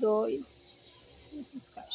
dois, esses caixas.